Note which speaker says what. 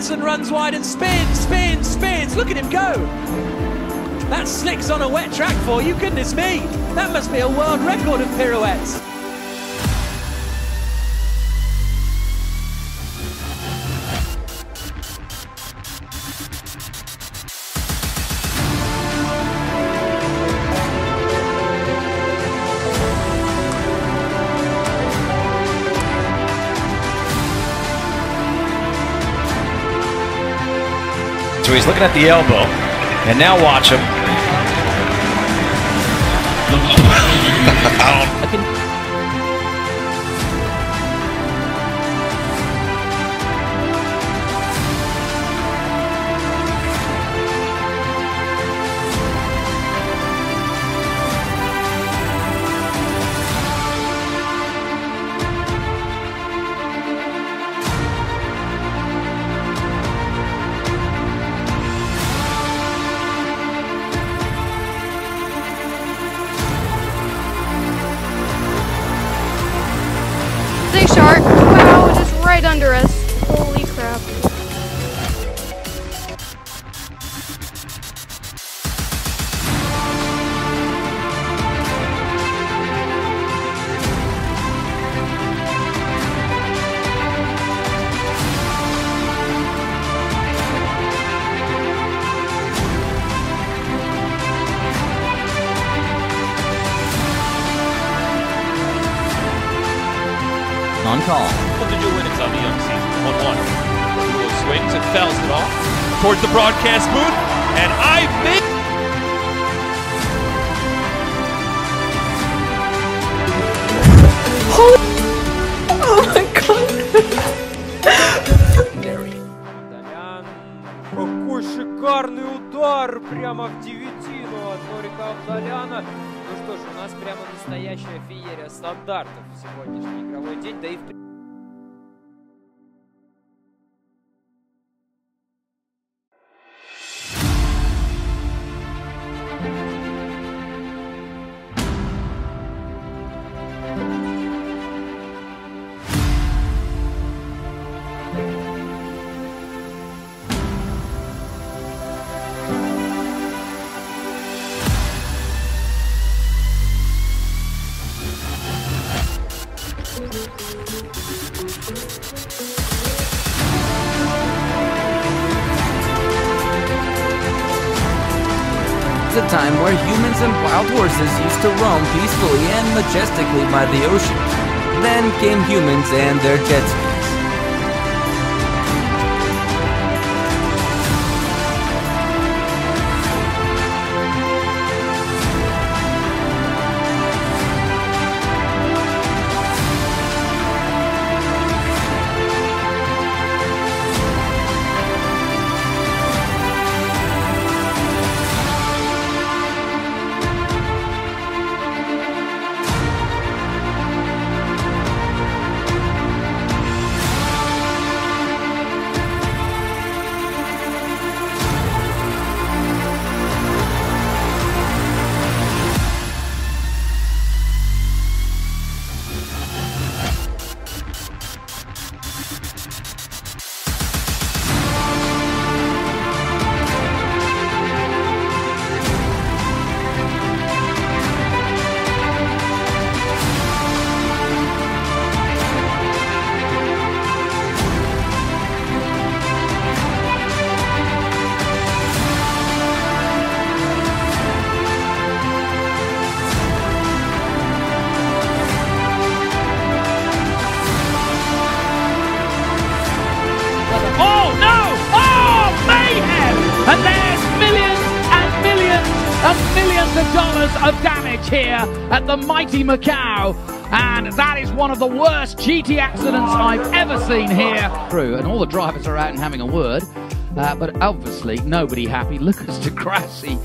Speaker 1: Janssen runs wide and spins, spins, spins. Look at him go. That slicks on a wet track for you, goodness me. That must be a world record of pirouettes.
Speaker 2: So he's looking at the elbow, and now watch him.
Speaker 3: Wow, just right under us.
Speaker 4: On call.
Speaker 5: What the new winnings on the young season. 1 1. Rule swings and fouls it off towards the broadcast booth. And I think.
Speaker 6: Какой шикарный удар прямо в девятину от Норика Абдаляна. Ну что ж, у нас прямо настоящая феерия стандартов сегодняшний игровой день. Да и в
Speaker 4: It's a time where humans and wild horses used to roam peacefully and majestically by the ocean. Then came humans and their jet skis.
Speaker 1: Dollars of damage here at the mighty Macau. And that is one of the worst GT accidents I've ever seen here. Through, and all the drivers are out and having a word. Uh, but obviously, nobody happy. Lucas di Grassi